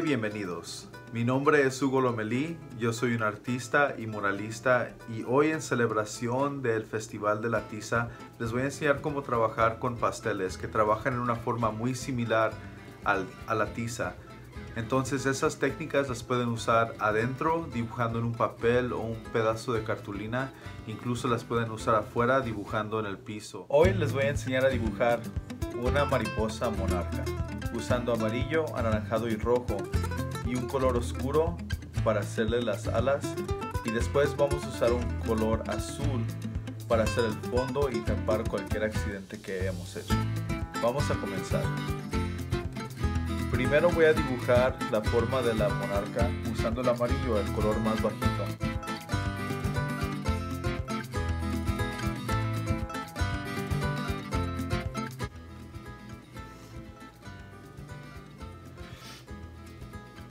bienvenidos. Mi nombre es Hugo Lomelí, yo soy un artista y muralista y hoy en celebración del Festival de la Tiza les voy a enseñar cómo trabajar con pasteles que trabajan en una forma muy similar a la tiza. Entonces esas técnicas las pueden usar adentro dibujando en un papel o un pedazo de cartulina. Incluso las pueden usar afuera dibujando en el piso. Hoy les voy a enseñar a dibujar una mariposa monarca usando amarillo, anaranjado y rojo y un color oscuro para hacerle las alas y después vamos a usar un color azul para hacer el fondo y tapar cualquier accidente que hayamos hecho. Vamos a comenzar. Primero voy a dibujar la forma de la monarca usando el amarillo, el color más bajito.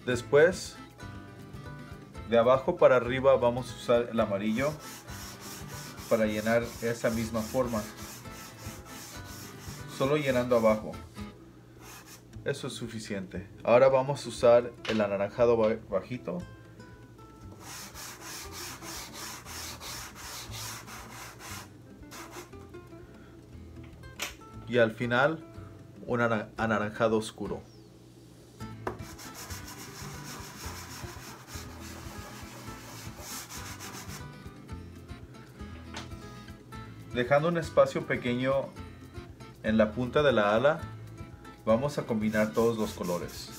Después, de abajo para arriba vamos a usar el amarillo para llenar esa misma forma. Solo llenando abajo. Eso es suficiente. Ahora vamos a usar el anaranjado bajito. Y al final, un anaranjado oscuro. Dejando un espacio pequeño en la punta de la ala, vamos a combinar todos los colores.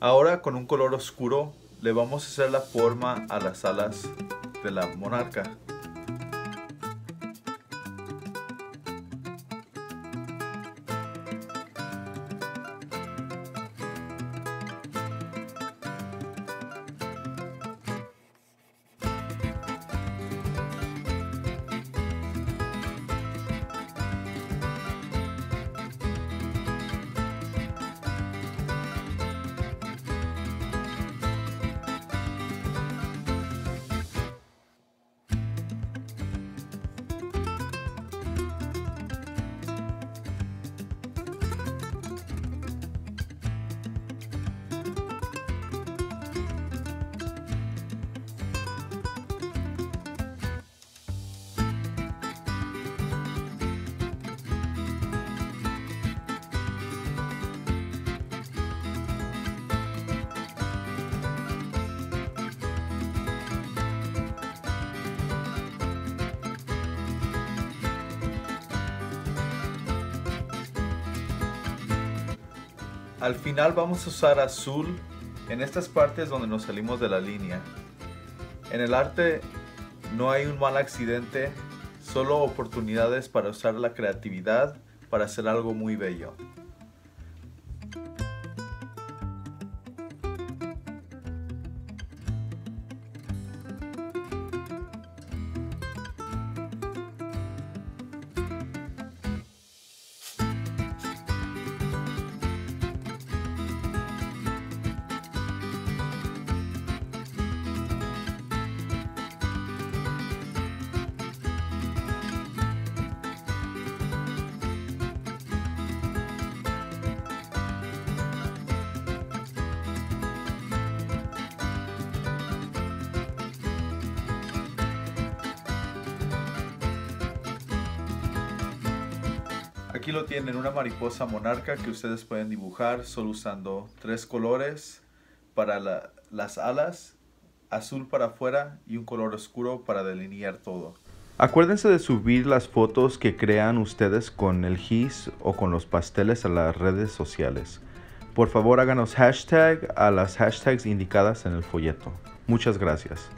Ahora con un color oscuro le vamos a hacer la forma a las alas de la monarca. Al final vamos a usar azul en estas partes donde nos salimos de la línea. En el arte no hay un mal accidente, solo oportunidades para usar la creatividad para hacer algo muy bello. Aquí lo tienen, una mariposa monarca que ustedes pueden dibujar solo usando tres colores para las alas, azul para afuera y un color oscuro para delinear todo. Acuérdense de subir las fotos que crean ustedes con el GIS o con los pasteles a las redes sociales. Por favor háganos hashtag a las hashtags indicadas en el folleto. Muchas gracias.